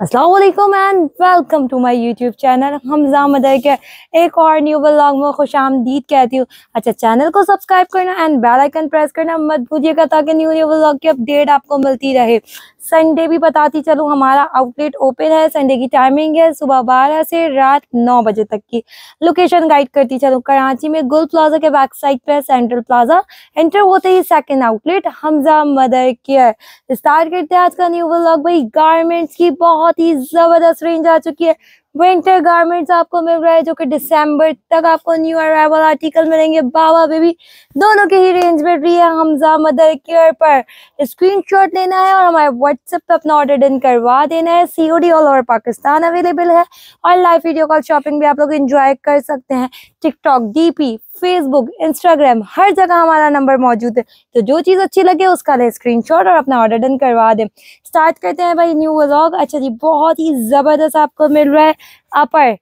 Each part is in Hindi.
Aslam and welcome to my YouTube channel Hamza mother के एक और न्यू ब्लॉग में खुश आमदीद कहती हूँ। अच्छा चैनल को सब्सक्राइब करना एंड बेल आइकन प्रेस करना मत भूलिएगा ताकि न्यू न्यू ब्लॉग की अपडेट आपको मिलती रहे। संडे भी बताती चलूँ, हमारा आउटलेट ओपन है संडे की टाइमिंग है, सुबह बारह से रात नौ बजे तक की। लोकेशन गाइड करती चलूँ, कराची में गुल प्लाजा के बैक साइड पर सेंट्रल प्लाजा एंटर होते ही second outlet Hamza mother care start करते हैं आज का न्यू ब्लॉग भाई गारमेंट्स की बहुत ही ज़बरदस्त रेंज आ चुकी है। विंटर गारमेंट्स आपको मिल रहा है जो कि दिसंबर तक आपको न्यू अराइवल आर्टिकल मिलेंगे। बाबा बेबी, दोनों के ही रेंज मिल रही है। हमजा मदर केयर पर स्क्रीनशॉट लेना है और हमारे व्हाट्सएप पे अपना ऑर्डर डन करवा देना है। COD all over Pakistan available है। और लाइव वीडियो कॉल शॉपिंग भी आप लोग इंजॉय कर सकते हैं। टिकटॉक डीपी फेसबुक इंस्टाग्राम हर जगह हमारा नंबर मौजूद है। तो जो चीज़ अच्छी लगे उसका ले स्क्रीनशॉट और अपना ऑर्डर डन करवा दें। स्टार्ट करते हैं भाई न्यू व्लॉग अच्छा जी, बहुत ही ज़बरदस्त आपको मिल रहा है। अपर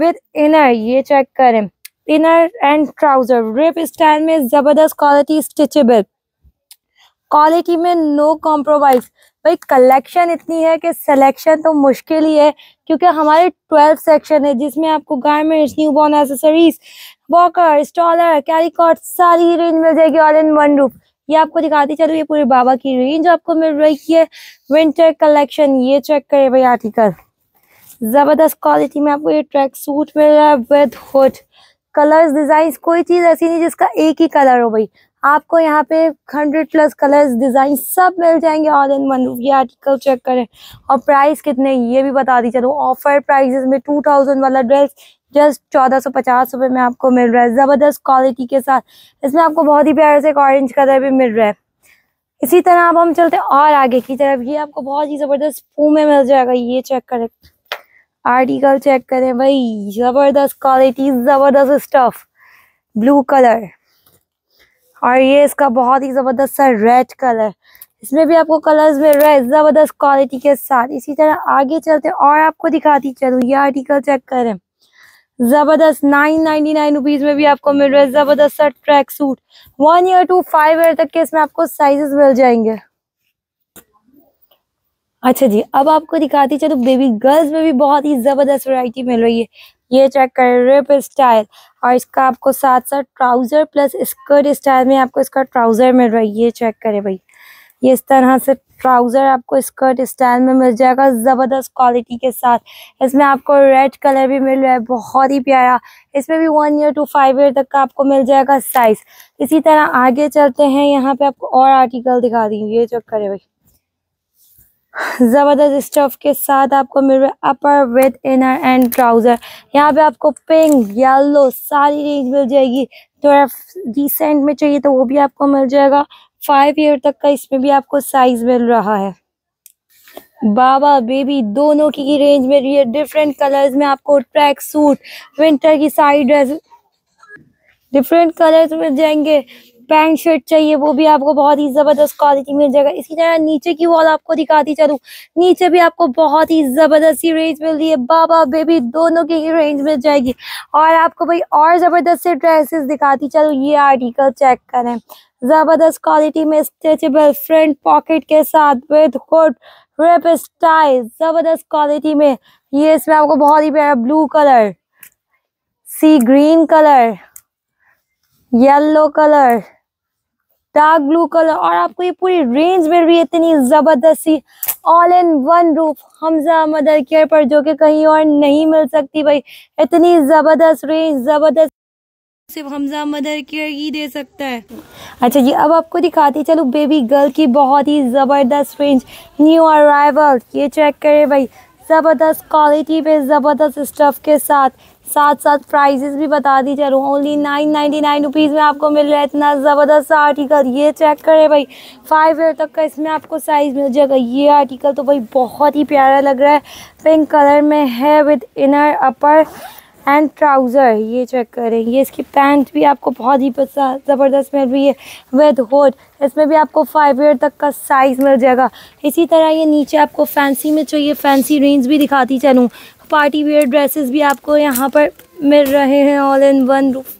विद इनर ये चेक करें। Inner and trouser rip style में ज़बरदस्त क्वालिटी स्टिचेबल क्वालिटी में नो कॉम्प्रोमाइज भाई कलेक्शन इतनी है कि सिलेक्शन तो मुश्किल ही है, क्योंकि हमारे ट्वेल्व सेक्शन है, जिसमें आपको garments newborn accessories walker stroller carry carrycot सारी रेंज मिल जाएगी ऑल इन वन रूप ये आपको दिखाती चलो, ये पूरे बाबा की रेंज आपको मिल रही है। विंटर कलेक्शन ये चेक करे भाई आर्टिकल ज़बरदस्त क्वालिटी में आपको ये ट्रैक सूट मिल रहा है विद हुड कलर्स डिज़ाइन कोई चीज़ ऐसी नहीं जिसका एक ही कलर हो भाई। आपको यहाँ पे हंड्रेड प्लस कलर्स डिज़ाइन सब मिल जाएँगे ऑल इन वन ये आर्टिकल चेक करें। और प्राइस कितने, ये भी बता दी, चलो ऑफ़र प्राइजेस में टू थाउज़ेंड वाला ड्रेस जस्ट चौदह सौ, पचास रुपये में आपको मिल रहा है, ज़बरदस्त क्वालिटी के साथ। इसमें आपको बहुत ही प्यारे से एक ऑरेंज कलर भी मिल रहा है। इसी तरह अब हम चलते और आगे की तरफ़। ये आपको बहुत ही ज़बरदस्त फू में मिल जाएगा, ये चेक करें। आर्टिकल चेक करें, भाई, ज़बरदस्त क्वालिटी ज़बरदस्त स्टफ़ ब्लू कलर और ये इसका बहुत ही ज़बरदस्त सा रेड कलर इसमें भी आपको कलर्स मिल रहा है ज़बरदस्त क्वालिटी के साथ। इसी तरह आगे चलते और आपको दिखाती चलूँ, ये आर्टिकल चेक करें। ज़बरदस्त नाइन नाइनटी नाइन रुपीज़ में भी आपको मिल रहा है ज़बरदस्त सा tracksuit one year to five year तक के इसमें आपको साइजेस मिल जाएँगे। अच्छा जी, अब आपको दिखाती चलो बेबी गर्ल्स में भी बहुत ही ज़बरदस्त वैरायटी मिल रही है। ये चेक कर रिप स्टाइल और इसका आपको साथ साथ ट्राउज़र प्लस स्कर्ट स्टाइल में आपको इसका ट्राउज़र मिल रहा है। ये चेक करें भाई। ये इस तरह से ट्राउज़र आपको स्कर्ट स्टाइल में मिल जाएगा ज़बरदस्त क्वालिटी के साथ। इसमें आपको रेड कलर भी मिल रहा है, बहुत ही प्यारा। इसमें भी one year to five year तक का आपको मिल जाएगा साइज़ इसी तरह आगे चलते हैं। यहाँ पे आपको और आर्टिकल दिखा दी ये चेक करे भाई। ज़बरदस्त स्टफ़ के साथ आपको मिल रहा है upper with inner and trouser यहाँ पे आपको पिंक येलो सारी रेंज मिल जाएगी। थोड़ा डिसेंट में चाहिए तो वो भी आपको मिल जाएगा। फाइव ईयर तक का इसमें भी आपको साइज़ मिल रहा है। बाबा बेबी दोनों की रेंज में है। डिफरेंट कलर्स में आपको ट्रैक सूट विंटर की साइड ड्रेस डिफरेंट कलर्स मिल जाएँगे। पैंट शर्ट चाहिए, वो भी आपको बहुत ही ज़बरदस्त क्वालिटी मिल जाएगा। इसी तरह नीचे की वॉल आपको दिखाती चलूँ। नीचे भी आपको बहुत ही ज़बरदस्त रेंज मिल रही है। बाबा बेबी दोनों की ही रेंज मिल जाएगी। और आपको भाई और ज़बरदस्त से ड्रेसेस दिखाती चलूँ। ये आर्टिकल चेक करें। ज़बरदस्त क्वालिटी में स्ट्रेचेबल फ्रंट पॉकेट के साथ विद हुड रेप स्टाइल ज़बरदस्त क्वालिटी में। ये इसमें आपको बहुत ही प्यारा blue colour sea green colour yellow colour dark blue colour और आपको ये पूरी रेंज रही है इतनी ज़बरदस्त सी all in one roof Hamza mother care पर जो कि कहीं और नहीं मिल सकती भाई। इतनी ज़बरदस्त रेंज ज़बरदस्त सिर्फ़ हमजा मदर केयर ही दे सकता है। अच्छा जी, अब आपको दिखाती चलो बेबी गर्ल की बहुत ही ज़बरदस्त रेंज न्यू अराइवल ये चेक करे भाई। ज़बरदस्त क्वालिटी पे, ज़बरदस्त स्टफ़ के साथ। साथ साथ प्राइजेस भी बता दी चलो only nine ninety nine rupees में आपको मिल रहा है। इतना ज़बरदस्त आर्टिकल ये चेक करें भाई। फाइव ईयर तक का इसमें आपको साइज़ मिल जाएगा। ये आर्टिकल तो भाई बहुत ही प्यारा लग रहा है। पिंक कलर में है with inner upper and trouser ये चेक करें। ये इसकी पैंट भी आपको बहुत ही पसंद ज़बरदस्त मिल रही है। विद होड इसमें भी आपको फाइव ईयर तक का साइज़ मिल जाएगा। इसी तरह ये नीचे आपको फैंसी में चाहिए फैंसी रेंज भी दिखाती चलूँ। पार्टी वेयर ड्रेसेस भी आपको यहाँ पर मिल रहे हैं ऑल इन वन रूफ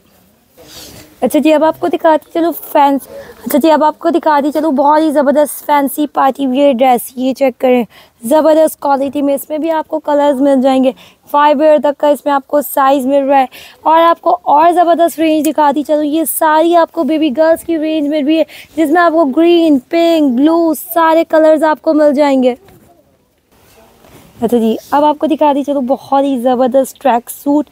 अच्छा जी, अब आपको दिखाती चलो फैंस अच्छा जी, अब आपको दिखाती चलो बहुत ही ज़बरदस्त फैंसी पार्टी वियर ड्रेस ये चेक करें। ज़बरदस्त क्वालिटी में इसमें भी आपको कलर्स मिल जाएँगे। फाइव ईयर तक का इसमें आपको साइज़ मिल रहा है। और आपको और ज़बरदस्त रेंज दिखाती चलो ये सारी आपको बेबी गर्ल्स की रेंज मिल रही है, जिसमें आपको ग्रीन पिंक ब्लू सारे कलर्स आपको मिल जाएँगे। अच्छा जी, अब आपको दिखा दी, चलो बहुत ही ज़बरदस्त ट्रैक सूट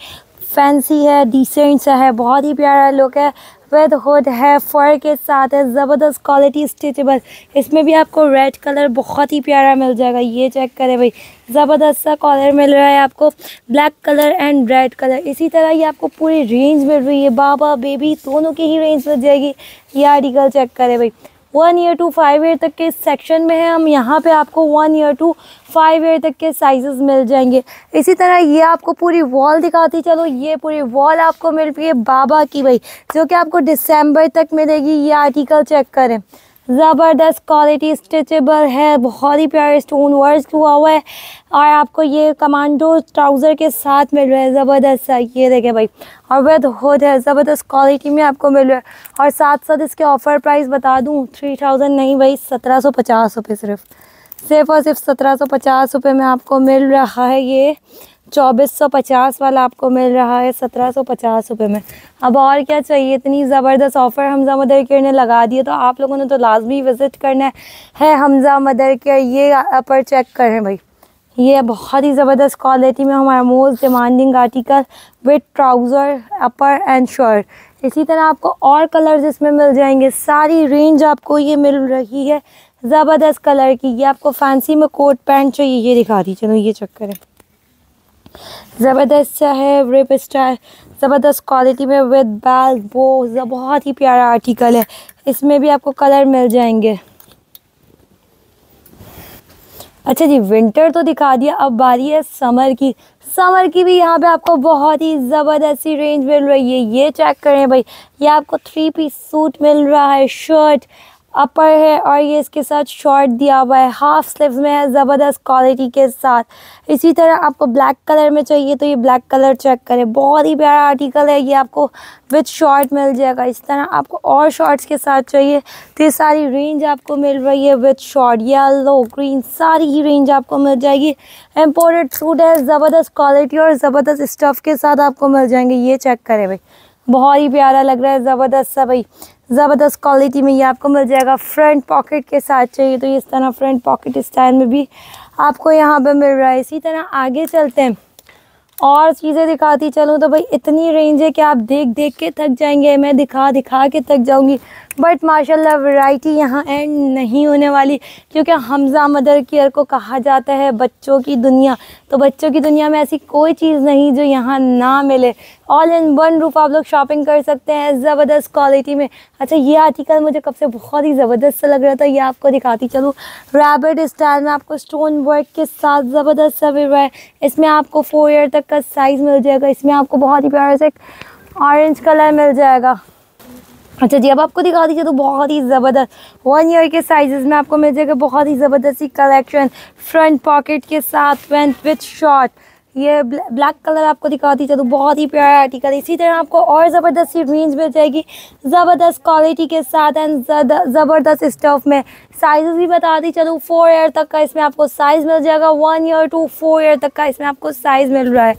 फैंसी है डिसेंट सा है, बहुत ही प्यारा लुक है। विद हुड है फर के साथ है, ज़बरदस्त क्वालिटी स्टिचेबल इसमें भी आपको रेड कलर बहुत ही प्यारा मिल जाएगा, ये चेक करें भाई। ज़बरदस्त सा कॉलर मिल रहा है आपको black colour and red colour इसी तरह ये आपको पूरी रेंज मिल रही है। बाबा बेबी दोनों की ही रेंज मिल जाएगी। ये आर्टिकल चेक करें भाई। One year to five year तक के सेक्शन में है। हम यहाँ पे आपको one year to five year तक के साइजेस मिल जाएँगे। इसी तरह ये आपको पूरी वॉल दिखाती, चलो ये पूरी वॉल आपको मिल रही है बाबा की भाई, जो कि आपको दिसंबर तक मिलेगी। ये आर्टिकल चेक करें। ज़बरदस्त क्वालिटी स्टिचेबल है, बहुत ही प्यारे स्टोन वर्क हुआ हुआ है। और आपको ये कमांडो ट्राउज़र के साथ मिल रहा है, ज़बरदस्त सा ये देखें भाई, और वह होद है, ज़बरदस्त क्वालिटी में आपको मिल रहा है। और साथ साथ इसके ऑफ़र प्राइस बता दूँ थ्री थाउज़ेंड नहीं भाई, सत्रह सौ पचास रुपये सिर्फ़। सिर्फ़ और सिर्फ़ सत्रह सौ पचास रुपये में आपको मिल रहा है ये। चौबीस सौ पचास वाला आपको मिल रहा है, सत्रह सौ पचास रुपये में। अब और क्या चाहिए? इतनी ज़बरदस्त ऑफ़र हमज़ा मदर केयर ने लगा दिया तो आप लोगों ने तो लाजमी विज़िट करना है हमज़ा मदर केयर ये अपर चेक करें भाई। ये बहुत ही ज़बरदस्त क्वालिटी में हमारा most demanding article with trouser upper and shirt इसी तरह आपको और कलर्स इसमें मिल जाएँगे। सारी रेंज आपको ये मिल रही है, ज़बरदस्त कलर की। ये आपको फैंसी में कोट पैंट चाहिए, ये दिखा दी चलो ये चेक करें। ज़बरदस्त सा है रिप स्टाइल ज़बरदस्त क्वालिटी में विद बैल वो बहुत ही प्यारा आर्टिकल है। इसमें भी आपको कलर मिल जाएँगे। अच्छा जी विंटर तो दिखा दिया, अब बारी है समर की। समर की भी यहाँ पे आपको बहुत ही ज़बरदस्त सी रेंज मिल रही है। ये चेक करें भाई, ये आपको थ्री पीस सूट मिल रहा है शर्ट अपर है और ये इसके साथ शॉर्ट दिया हुआ है। हाफ़ स्लीव्स में है, ज़बरदस्त क्वालिटी के साथ। इसी तरह आपको ब्लैक कलर में चाहिए तो ये ब्लैक कलर चेक करें। बहुत ही प्यारा आर्टिकल है, ये आपको विथ शॉर्ट मिल जाएगा। इस तरह आपको और शॉर्ट्स के साथ चाहिए तो ये सारी रेंज आपको मिल रही है विथ शॉर्ट येलो ग्रीन सारी ही रेंज आपको मिल जाएगी। एम्पोर्टेड सूट है, ज़बरदस्त क्वालिटी और ज़बरदस्त स्टफ़ के साथ आपको मिल जाएँगे। ये चेक करें भाई। बहुत ही प्यारा लग रहा है, ज़बरदस्त सा भाई। ज़बरदस्त क्वालिटी में ये आपको मिल जाएगा। फ्रंट पॉकेट के साथ चाहिए तो इस तरह फ्रंट पॉकेट स्टाइल में भी आपको यहाँ पर मिल रहा है। इसी तरह आगे चलते हैं। और चीज़ें दिखाती चलूँ तो भाई इतनी रेंज है कि आप देख देख के थक जाएँगे, मैं दिखा दिखा के थक जाऊँगी। बट माशाल्लाह वैरायटी यहाँ एंड नहीं होने वाली, क्योंकि हमज़ा मदर केयर को कहा जाता है बच्चों की दुनिया। तो बच्चों की दुनिया में ऐसी कोई चीज़ नहीं जो यहाँ ना मिले। ऑल इन वन रूफ आप लोग शॉपिंग कर सकते हैं ज़बरदस्त क्वालिटी में। अच्छा ये आर्टिकल मुझे कब से बहुत ही ज़बरदस्त लग रहा था, ये आपको दिखाती चलूँ। रैबिट स्टाइल में आपको स्टोन वर्क के साथ ज़बरदस्त सा मिल है। इसमें आपको फोर ईयर तक का साइज़ मिल जाएगा। इसमें आपको बहुत ही प्यारा से ऑरेंज कलर मिल जाएगा। अच्छा जी, अब आपको दिखा दीजिए तो बहुत ही ज़बरदस्त। वन ईयर के साइजेस में आपको मिल जाएगा बहुत ही ज़बरदस्त कलेक्शन फ्रंट पॉकेट के साथ वेंट विथ शॉर्ट ये ब्लैक कलर आपको दिखा दी तो बहुत ही प्यारा आर्टिकल इसी तरह आपको और ज़बरदस्त सी रेंज मिल जाएगी, ज़बरदस्त क्वालिटी के साथ एंड ज़बरदस्त स्टफ़ में। साइज़ भी बता दी, चलो फोर ईयर तक का इसमें आपको साइज़ मिल जाएगा one year to four year तक का इसमें आपको साइज़ मिल रहा है।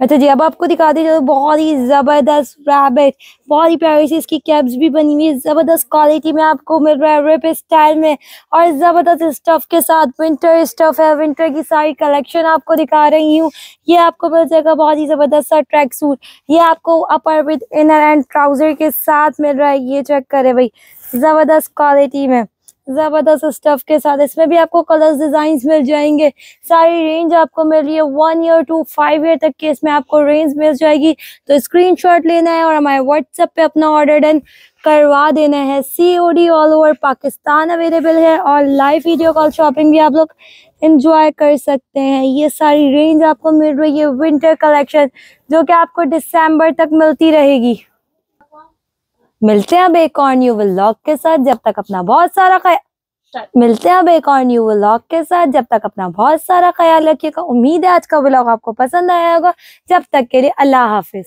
अच्छा जी, अब आपको दिखा दी जाए बहुत ही ज़बरदस्त रैबिट बहुत ही प्यारी सी इसकी कैप्स भी बनी हुई है। ज़बरदस्त क्वालिटी में आपको मिल रहा है रिप स्टाइल में और ज़बरदस्त स्टफ़ के साथ विंटर स्टफ़ है। विंटर की सारी कलेक्शन आपको दिखा रही हूँ। ये आपको मिल जाएगा बहुत ही ज़बरदस्त सा ट्रैक सूट ये आपको upper with inner and trouser के साथ मिल रहा है। ये चेक करे भाई, ज़बरदस्त क्वालिटी में। ज़बरदस्त स्टफ़ के साथ। इसमें भी आपको कलर्स डिज़ाइन मिल जाएँगे। सारी रेंज आपको मिल रही है। One year to five year तक के इसमें आपको रेंज मिल जाएगी। तो स्क्रीनशॉट लेना है और हमारे व्हाट्सएप पे अपना ऑर्डर डन करवा देना है। C O D all over Pakistan available है और लाइव वीडियो कॉल शॉपिंग भी आप लोग इंजॉय कर सकते हैं। ये सारी रेंज आपको मिल रही है। विंटर कलेक्शन जो कि आपको दिसंबर तक मिलती रहेगी। मिलते हैं अब एक और न्यू व्लॉग के साथ, जब तक अपना बहुत सारा ख्याल मिलते हैं अब एक और न्यू व्लॉग के साथ, जब तक अपना बहुत सारा ख्याल रखिएगा। उम्मीद है आज का व्लॉग आपको पसंद आया होगा। जब तक के लिए अल्लाह हाफिज।